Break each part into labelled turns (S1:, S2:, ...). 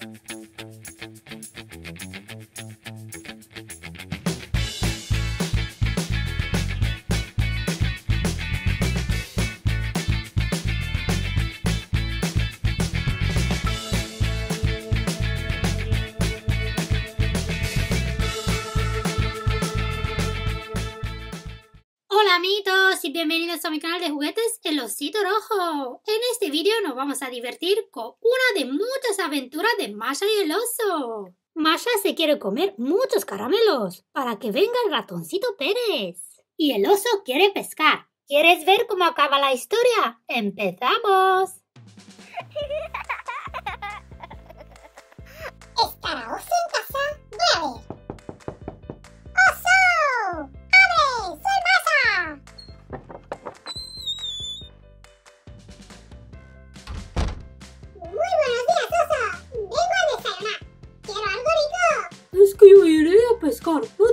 S1: Hola y bienvenidos a mi canal de juguetes El Osito Rojo. En este vídeo nos vamos a divertir con una de muchas aventuras de Masha y el oso. Masha se quiere comer muchos caramelos para que venga el ratoncito Pérez. Y el oso quiere pescar. ¿Quieres ver cómo acaba la historia? ¡Empezamos!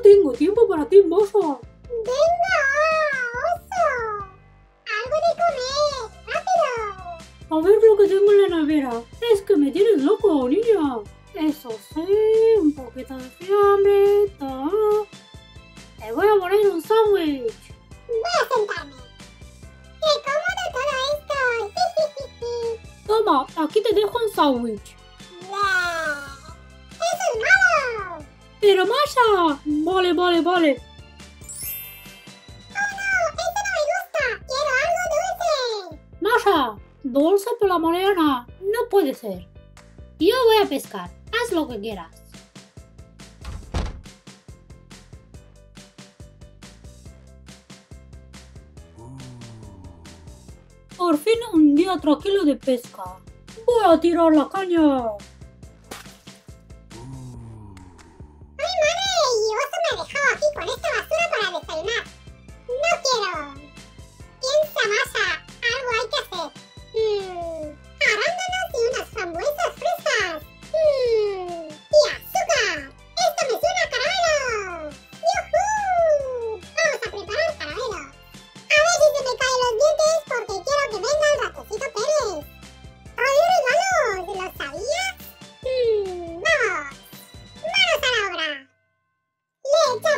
S2: Tengo tiempo para ti, Masha.
S3: ¡Venga, oso! ¡Algo de comer! ¡Rápido!
S2: A ver lo que tengo en la nevera. Es que me tienes loco, niña. Eso sí, un poquito de fiambre. Te voy a poner un sándwich.
S3: Voy a sentarme. ¡Qué cómodo todo esto!
S2: Toma, aquí te dejo un sándwich. Pero Masha. Vale, vale, vale.
S3: ¡Oh no! ¡Eso no me gusta! ¡Quiero algo dulce!
S2: Masha, dulce por la mañana. No puede ser. Yo voy a pescar. Haz lo que quieras. Por fin un día tranquilo de pesca. Voy a tirar la caña.
S3: Dejado aquí con esta basura para desayunar. ¡No quiero!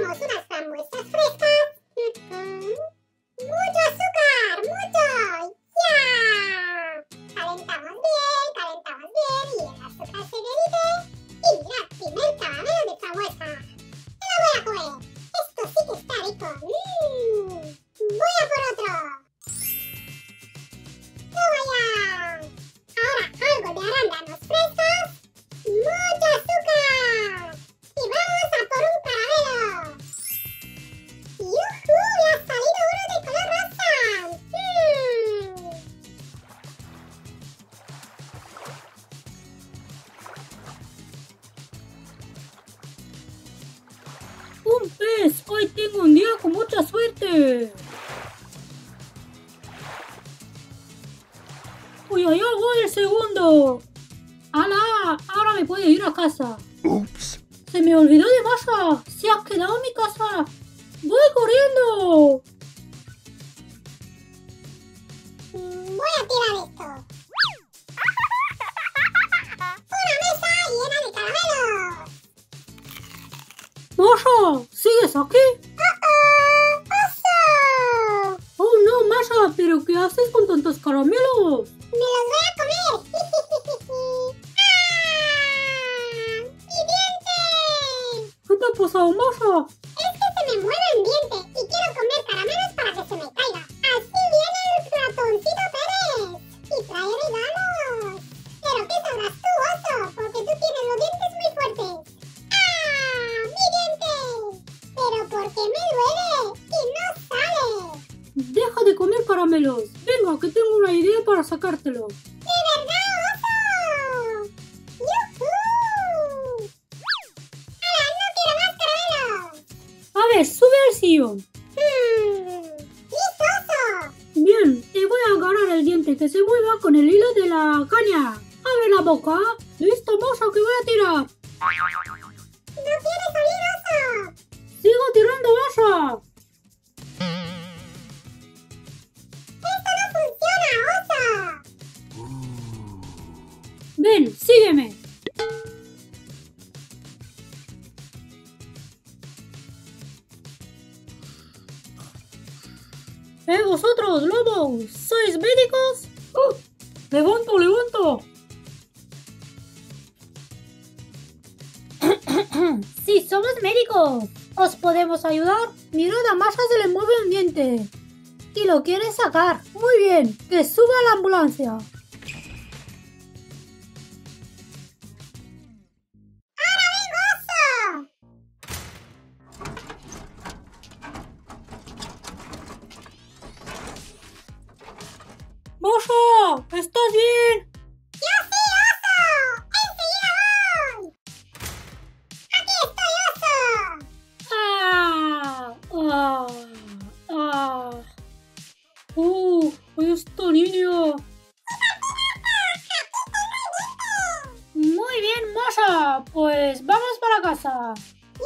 S3: Unas frambuesas frescas. ¡Mucho azúcar! ¡Mucho! ¡Ya! Calentamos bien, calentamos bien y el azúcar se derrite. Y mirad, primer caramelo de frambuesa. ¡Me lo voy a comer! Esto sí que está rico. Un
S2: pez. Hoy tengo un día con mucha suerte. Uy, allá voy el segundo. ¡Hala! Ahora me puedo ir a casa.
S4: Oops.
S2: Se me olvidó de Masha. Se ha quedado en mi casa. Voy corriendo. Haces con tantos caramelos?
S3: ¡Me los voy a comer! ¡Ah! ¡Mi diente!
S2: ¿Qué te ha pasado, Masha?
S3: Es que se me mueve el diente y quiero comer caramelos para que se me caiga. Así viene el ratoncito Pérez y trae regalos. Pero ¿qué sabrás tú, oso? Porque tú tienes los dientes muy fuertes. ¡Ah! ¡Mi diente! Pero ¿por qué me duele? Y no sale.
S2: Deja de comer caramelos. Venga, que tengo una idea para sacártelo.
S3: ¡De verdad, oso! ¡Yujú! ¡Hala, no quiero más caramelos!
S2: A ver, sube al sillón.
S3: ¡Listo, oso!
S2: Bien, te voy a agarrar el diente que se mueva con el hilo de la caña. Abre la boca. Listo, Masha, que voy a tirar.
S3: ¡No quiere salir, oso!
S2: Sigo tirando, Masha. Ven, sígueme. ¡Eh, vosotros, lobos! ¿Sois médicos? ¡Oh! ¡Levanto, levanto!
S1: sí, somos médicos. Os podemos ayudar.
S2: Mira la masa se le mueve un diente. Y lo quiere sacar. Muy bien, que suba a la ambulancia. Pues vamos para casa.
S3: Esta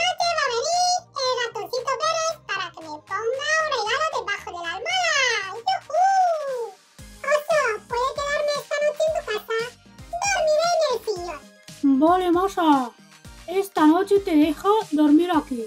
S3: noche va a venir el ratoncito Pérez para que me ponga un regalo debajo de la almohada. ¡Yujú! Oso, ¿puede quedarme esta noche en tu casa? Dormiré en el sillón.
S2: Vale, Masha. Esta noche te dejo dormir aquí.